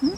嗯？